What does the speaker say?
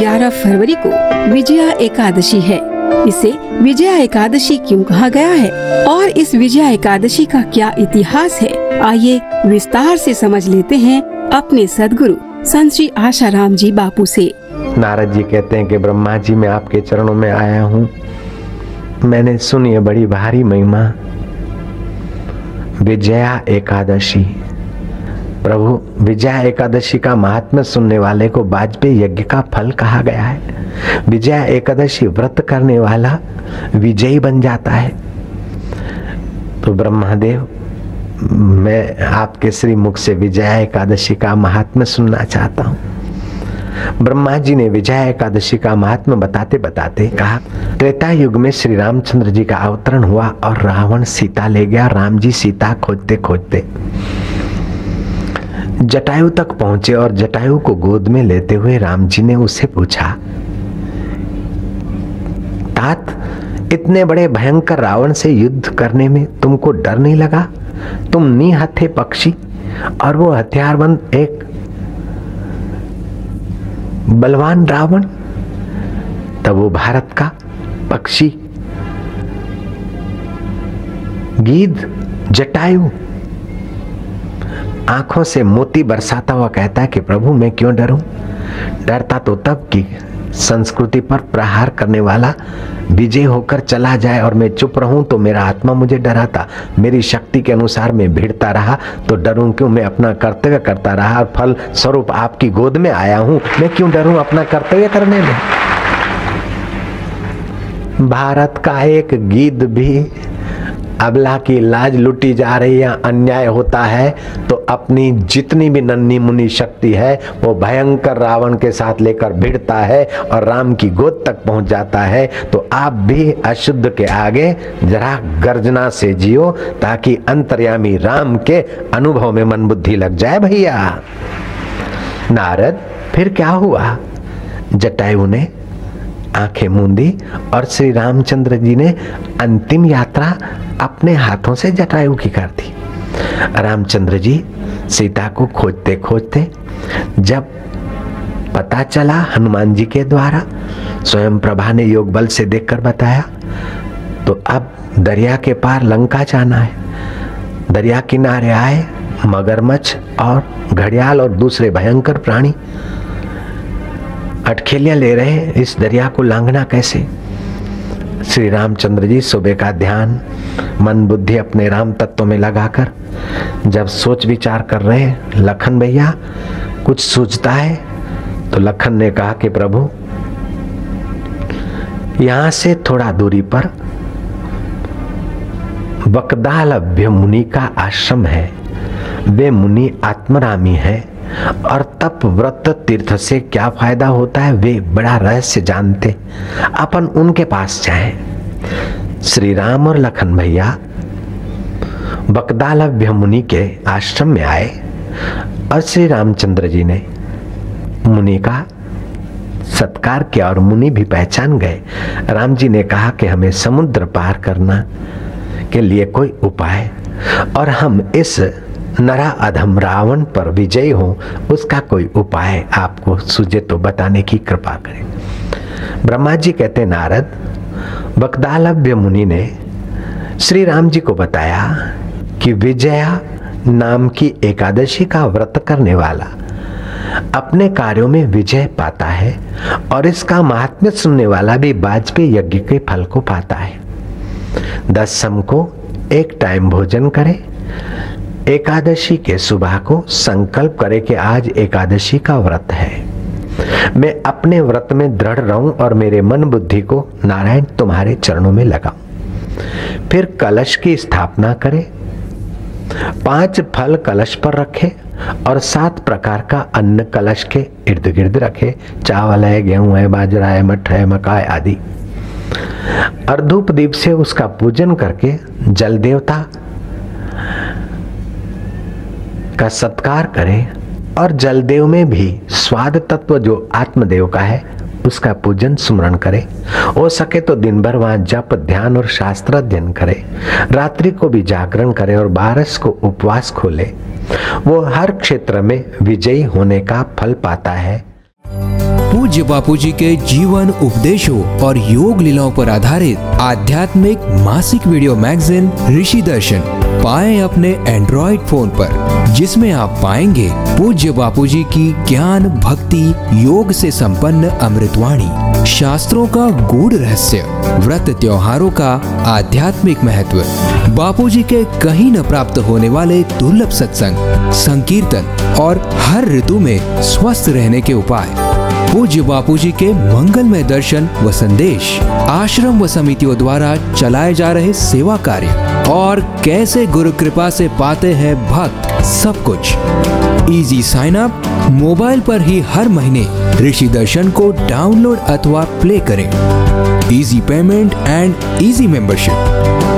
11 फरवरी को विजया एकादशी है। इसे विजया एकादशी क्यों कहा गया है? और इस विजया एकादशी का क्या इतिहास है? आइए विस्तार से समझ लेते हैं अपने सदगुरु, संत श्री आशाराम जी बापू से। नारद जी कहते हैं कि ब्रह्मा जी, मैं आपके चरणों में आया हूँ। मैंने सुनी बड़ी भारी महिमा। विजया एकादशी। प्रभु, विजया एकादशी का महात्म्य सुनने वाले को वाजपेयी यज्ञ का फल कहा गया है। विजया एकादशी व्रत करने वाला विजयी बन जाता है। तो ब्रह्मादेव, मैं आपके श्री मुख से विजया एकादशी का महात्म्य सुनना चाहता हूँ। ब्रह्मा जी ने विजया एकादशी का महात्मा बताते बताते कहा, त्रेता युग में श्री रामचंद्र जी का अवतरण हुआ और रावण सीता ले गया, राम जी सीता खोजते खोजते। जटायु तक पहुँचे और जटायु को गोद में लेते हुए राम जी ने उसे पूछा, तात, इतने बड़े भयंकर रावण से युद्ध करने में तुमको डर नहीं लगा? तुम नी हथे पक्षी और वो हथियारबंद एक बलवान रावण? तब वो भारत का पक्षी, गीध, जटायु आँखों से मोती बरसाता हुआ कहता है कि, प्रभु, मैं क्यों डरूं? डरता तो तब की संस्कृति पर प्रहार करने वाला विजय होकर चला जाए और मैं चुप रहूँ तो मेरा आत्मा मुझे डराता। मेरी शक्ति के अनुसार मैं भिड़ता रहा तो डरूं क्यों? मैं अपना कर्तव्य करता रहा और फल स्वरूप आपकी गोद में आया हूँ। मैं क्यों डरूं अपना कर्तव्य करने में? भारत का एक गीत भी अबला की लाज लुटी जा रही है, अन्याय होता है तो अपनी जितनी भी नन्नी मुन्नी शक्ति है, वो भयंकर रावण के साथ लेकर भिड़ता है और राम की गोद तक पहुँच जाता है। तो आप भी अशुद्ध के आगे जरा गर्जना से जियो, ताकि अंतर्यामी राम के अनुभव में मन बुद्धि लग जाए भैया। नारद, फिर क्या हुआ? जटायु ने आँखें मूंदी और श्री रामचंद्र जी ने अंतिम यात्रा अपने हाथों से जटायु की कर दी। रामचंद्र जी सीता को खोजते खोजते जब पता चला हनुमान जी के द्वारा, स्वयं प्रभा ने योग बल से देखकर बताया तो अब दरिया के पार लंका जाना है। दरिया किनारे आए मगरमच्छ और घड़ियाल और दूसरे भयंकर प्राणी अटखेलियाँ ले रहे हैं। इस दरिया को लांघना कैसे? श्री रामचंद्र जी सुबह का ध्यान, मन बुद्धि अपने राम तत्व में लगाकर, जब सोच विचार कर रहे हैं, लखन भैया, कुछ सोचता है? तो लखन ने कहा कि प्रभु, यहाँ से थोड़ा दूरी पर बकदालभ्य मुनि का आश्रम है। वे मुनि आत्मरामी है। और तप व्रत तीर्थ से क्या फ़ायदा होता है? वे बड़ा रहस्य जानते। अपन उनके पास जाए। श्री राम और लखन भैया बकदालभ्य मुनि के आश्रम में आए और श्री रामचंद्र जी ने मुनि का सत्कार किया और मुनि भी पहचान गए। राम जी ने कहा कि हमें समुद्र पार करना के लिए कोई उपाय और हम इस नरा अधम रावण पर विजय हो, उसका कोई उपाय आपको सुझे तो बताने की कृपा करें। ब्रह्मा जी कहते, नारद बकदालभ्य मुनि ने श्री राम जी को बताया कि विजया नाम की एकादशी का व्रत करने वाला अपने कार्यों में विजय पाता है और इसका महात्म्य सुनने वाला भी वाजपेयी यज्ञ के फल को पाता है। दस सम को एक टाइम भोजन करे एकादशी के सुबह को संकल्प करे कि आज एकादशी का व्रत है। मैं अपने व्रत में दृढ़ रहूँ और मेरे मन बुद्धि को नारायण तुम्हारे चरणों में लगाऊँ। फिर कलश की स्थापना करे। पाँच फल कलश पर रखे और सात प्रकार का अन्न कलश के इर्द गिर्द रखे। चावल है, गेहूँ है, बाजरा है मठ है मकाय आदि। और धूप दीप से उसका पूजन करके जल देवता का सत्कार करें और जलदेव में भी स्वाद तत्व जो आत्मदेव का है, उसका पूजन स्मरण करें। हो सके तो दिन भर वहाँ जप, ध्यान और शास्त्र अध्ययन करें। रात्रि को भी जागरण करें और बारस को उपवास खोले। वो हर क्षेत्र में विजयी होने का फल पाता है। पूज्य बापू जी के जीवन उपदेशों और योग लीलाओं पर आधारित आध्यात्मिक मासिक वीडियो मैगजीन ऋषि दर्शन पाए अपने एंड्रॉइड फ़ोन पर, जिसमें आप पाएँगे पूज्य बापू जी की ज्ञान, भक्ति, योग से संपन्न अमृतवाणी, शास्त्रों का गूढ़ रहस्य, व्रत त्योहारों का आध्यात्मिक महत्व बापू जी के कहीं न प्राप्त होने वाले दुर्लभ सत्संग, संकीर्तन और हर ऋतु में स्वस्थ रहने के उपाय। पूज्य बापू जी के मंगलमय दर्शन व संदेश आश्रम व समितियों द्वारा चलाए जा रहे सेवा कार्य। और कैसे गुरु कृपा से पाते हैं भक्त? सब कुछ। इजी साइन अप मोबाइल पर ही हर महीने ऋषि दर्शन को डाउनलोड अथवा प्ले करें। Easy payment and easy membership